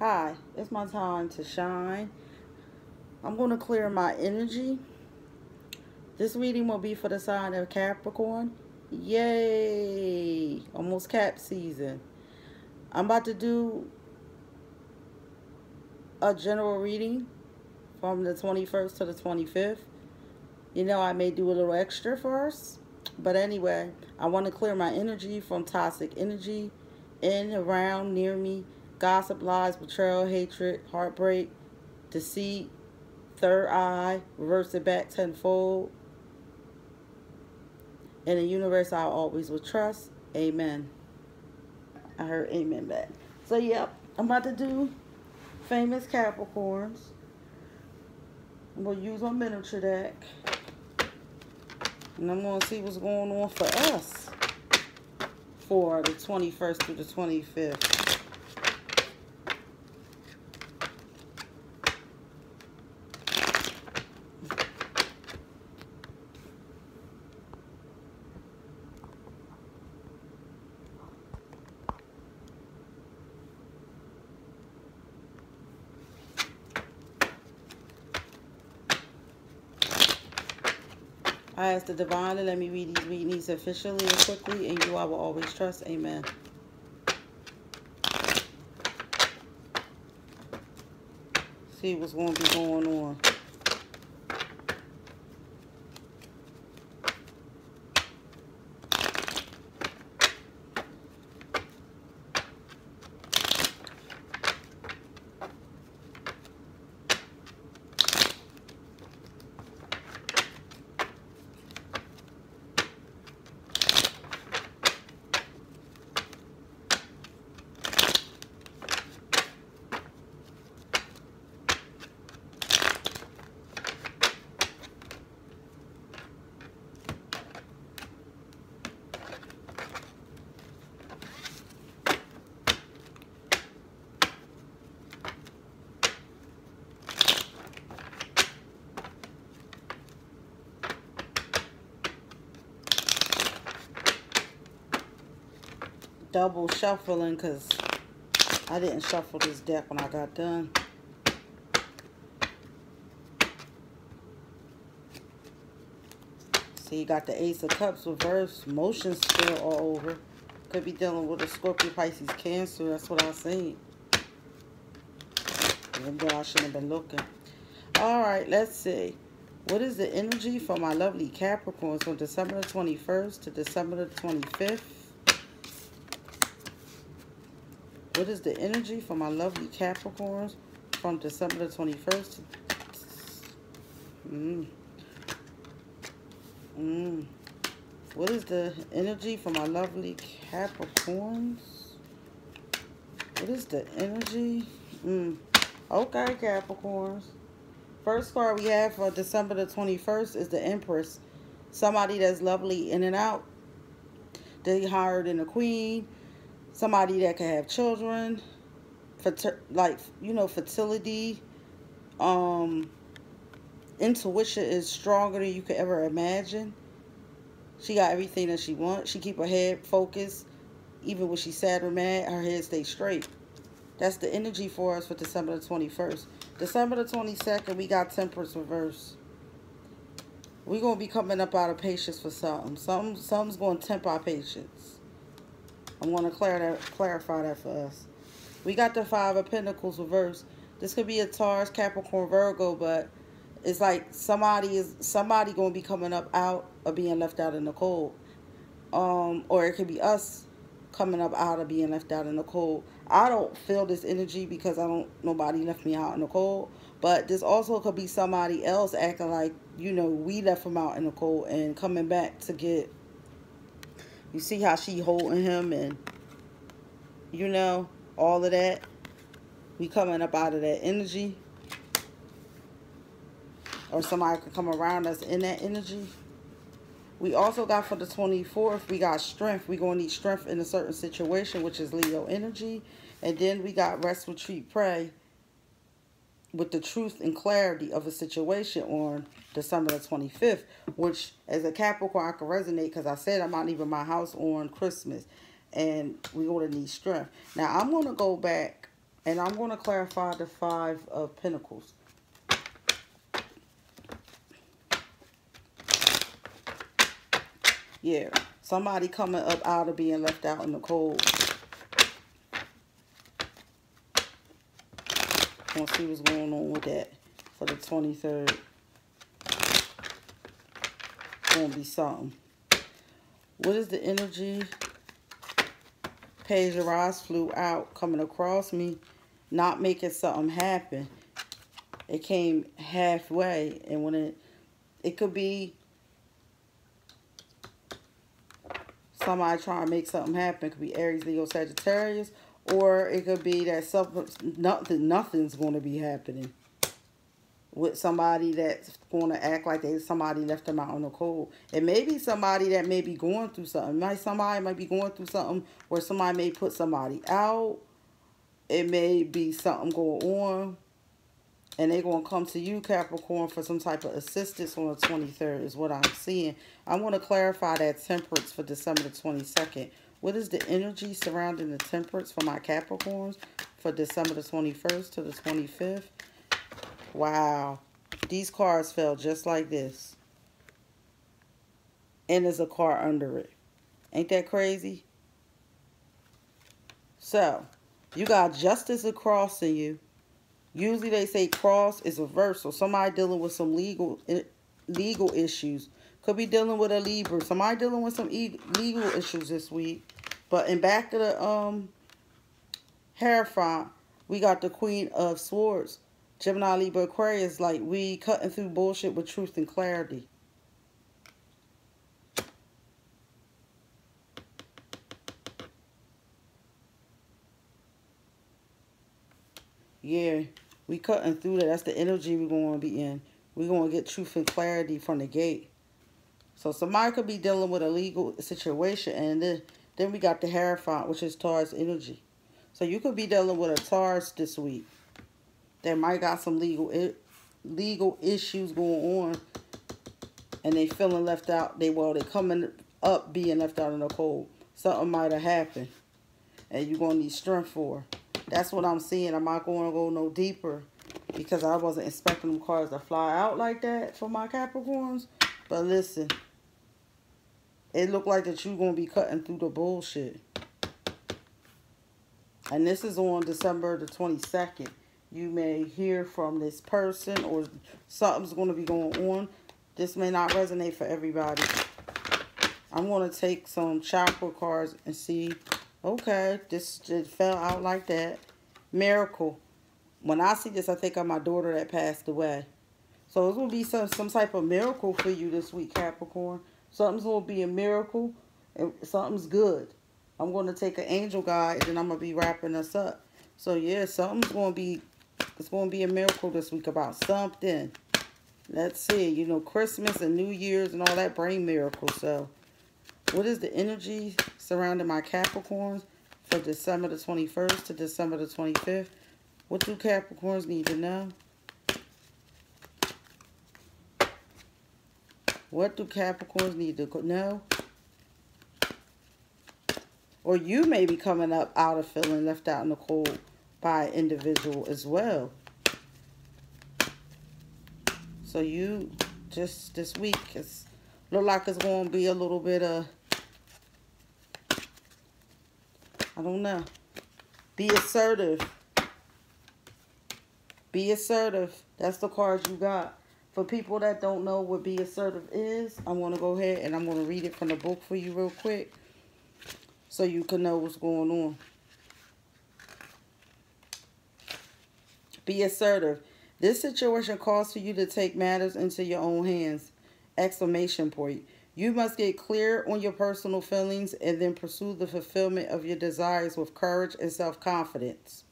Hi, it's my time to shine. I'm going to clear my energy. This reading will be for the sign of Capricorn. Yay! Almost cap season. I'm about to do a general reading from the 21st to the 25th. You know, I may do a little extra first. But anyway, I want to clear my energy from toxic energy in, around, near me, gossip, lies, betrayal, hatred, heartbreak, deceit, third eye, reverse it back tenfold. In the universe, I always will trust. Amen. I heard amen back. So, yep, I'm about to do famous Capricorns. I'm going to use my miniature deck. And I'm going to see what's going on for us for the 21st through the 25th. I ask the divine to let me read these readings officially and quickly, and you I will always trust. Amen. See what's going to be going on. Double shuffling because I didn't shuffle this deck when I got done. See, you got the Ace of Cups reversed. Motion still all over. Could be dealing with a Scorpio, Pisces, Cancer. That's what I saying. Even though I shouldn't have been looking. All right, let's see. What is the energy for my lovely Capricorns from December the 21st to December the 25th? What is the energy for my lovely Capricorns from December the 21st? Mm. Mm. What is the energy for my lovely Capricorns? What is the energy? Mm. Okay, Capricorns. First card we have for December the 21st is the Empress. Somebody that's lovely in and out. They hired in a queen somebody that can have children, like, you know, fertility, um, intuition is stronger than you could ever imagine. She got everything that she wants. She keep her head focused. Even when she's sad or mad, her head stays straight. That's the energy for us for December the 21st. December the 22nd, we got Temperance reverse. We're going to be coming up out of patience for something. Something something's going to temp our patience. I'm going to clarify that for us. We got the Five of Pentacles reversed. This could be a Taurus, Capricorn, Virgo, but it's like somebody is somebody going to be coming up out or being left out in the cold. Um, or it could be us coming up out of being left out in the cold. I don't feel this energy because I don't nobody left me out in the cold. But this also could be somebody else acting like, you know, we left them out in the cold and coming back to get you see how she holding him and, you know, all of that. We coming up out of that energy. Or somebody could come around us in that energy. We also got for the 24th, we got strength. we going to need strength in a certain situation, which is Leo energy. And then we got rest, retreat, pray with the truth and clarity of a situation on December the 25th, which as a Capricorn, I can resonate because I said I'm not leaving my house on Christmas and we're going to need strength. Now, I'm going to go back And I'm going to clarify the Five of Pentacles. Yeah, somebody coming up out of being left out in the cold. Want to see what's going on with that for the 23rd. Gonna be something. What is the energy? Page your eyes flew out, coming across me, not making something happen. It came halfway, and when it, it could be somebody trying to make something happen. It could be Aries, Leo, Sagittarius, or it could be that something, nothing, nothing's going to be happening with somebody that's going to act like they somebody left them out on the cold. It may be somebody that may be going through something. Might somebody might be going through something where somebody may put somebody out. It may be something going on. And they're going to come to you, Capricorn, for some type of assistance on the 23rd is what I'm seeing. I want to clarify that temperance for December the 22nd. What is the energy surrounding the temperance for my Capricorns for December the 21st to the 25th? Wow. These cards fell just like this. And there's a car under it. Ain't that crazy? So, you got justice across in you. Usually they say cross is reversed. So somebody dealing with some legal eh, legal issues. Could be dealing with a Libra. Somebody dealing with some e legal issues this week. But in back of the um Hierophant, we got the Queen of Swords. Gemini, Libra, Aquarius, like we cutting through bullshit with truth and clarity. Yeah, we cutting through that. That's the energy we're going to be in. We're going to get truth and clarity from the gate. So somebody could be dealing with a legal situation. And then, then we got the Hierophant, which is Taurus energy. So you could be dealing with a Taurus this week that might got some legal legal issues going on and they feeling left out. They well, they coming up being left out in the cold. Something might have happened. And you're gonna need strength for. That's what I'm seeing. I'm not gonna go no deeper because I wasn't expecting them cards to fly out like that for my Capricorns. But listen, it looked like that you're gonna be cutting through the bullshit. And this is on December the 22nd you may hear from this person or something's going to be going on. This may not resonate for everybody. I'm going to take some chakra cards and see, okay, this just fell out like that. Miracle. When I see this, I think of my daughter that passed away. So it's going to be some, some type of miracle for you this week, Capricorn. Something's going to be a miracle and something's good. I'm going to take an angel guide and I'm going to be wrapping us up. So yeah, something's going to be it's going to be a miracle this week about something. Let's see. You know, Christmas and New Year's and all that bring miracles. So, what is the energy surrounding my Capricorns for December the 21st to December the 25th? What do Capricorns need to know? What do Capricorns need to know? Or you may be coming up out of feeling left out in the cold by individual as well. So you just this week it's look like it's to be a little bit of I don't know. Be assertive. Be assertive. That's the card you got. For people that don't know what be assertive is, I'm going to go ahead and I'm going to read it from the book for you real quick so you can know what's going on. Be assertive. This situation calls for you to take matters into your own hands. Exclamation point. You must get clear on your personal feelings and then pursue the fulfillment of your desires with courage and self-confidence.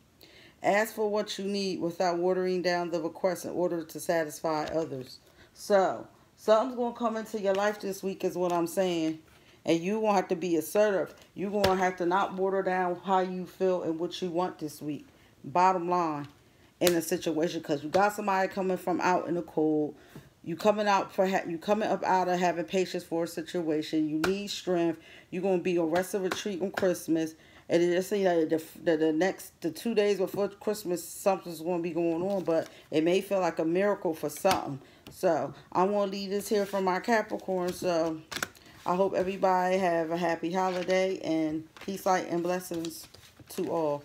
Ask for what you need without watering down the request in order to satisfy others. So, something's going to come into your life this week is what I'm saying. And you're going to have to be assertive. You're going to have to not water down how you feel and what you want this week. Bottom line in a situation because you got somebody coming from out in the cold. You coming out for you coming up out of having patience for a situation. You need strength. You're gonna be on rest of retreat on Christmas, And it just seems like the, the, the next, the two days before Christmas, something's going to be going on. But it may feel like a miracle for something. So I'm going to leave this here for my Capricorn. So I hope everybody have a happy holiday and peace, light, and blessings to all.